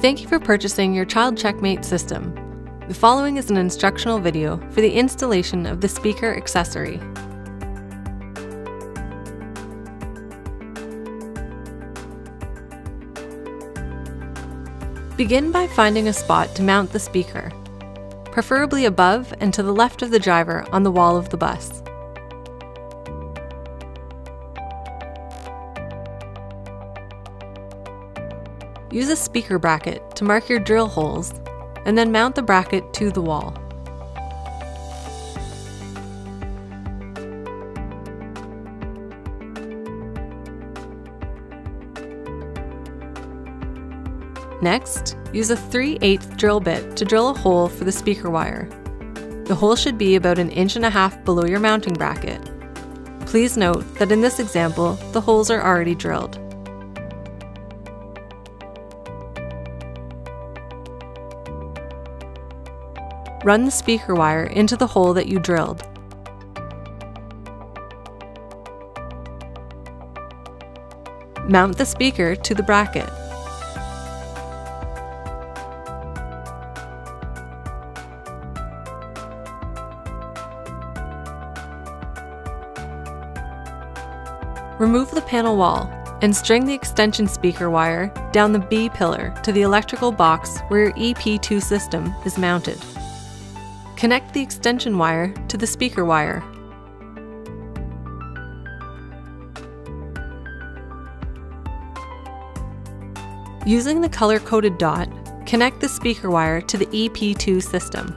Thank you for purchasing your Child Check-Mate system. The following is an instructional video for the installation of the speaker accessory. Begin by finding a spot to mount the speaker, preferably above and to the left of the driver on the wall of the bus. Use a speaker bracket to mark your drill holes and then mount the bracket to the wall. Next, use a 3 8 drill bit to drill a hole for the speaker wire. The hole should be about an inch and a half below your mounting bracket. Please note that in this example, the holes are already drilled. Run the speaker wire into the hole that you drilled. Mount the speaker to the bracket. Remove the panel wall and string the extension speaker wire down the B pillar to the electrical box where your EP2 system is mounted. Connect the extension wire to the speaker wire. Using the color-coded dot, connect the speaker wire to the EP2 system.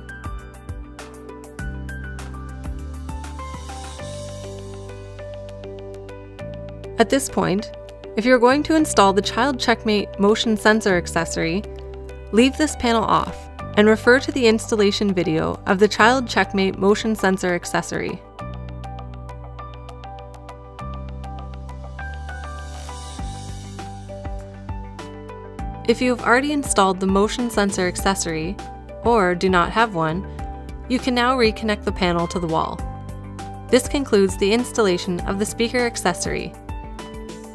At this point, if you're going to install the Child Check-Mate motion sensor accessory, leave this panel off and refer to the installation video of the Child Check-Mate motion sensor accessory. If you have already installed the motion sensor accessory, or do not have one, you can now reconnect the panel to the wall. This concludes the installation of the speaker accessory.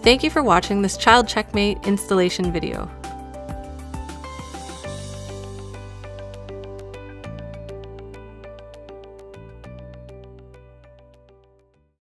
Thank you for watching this Child Check-Mate installation video.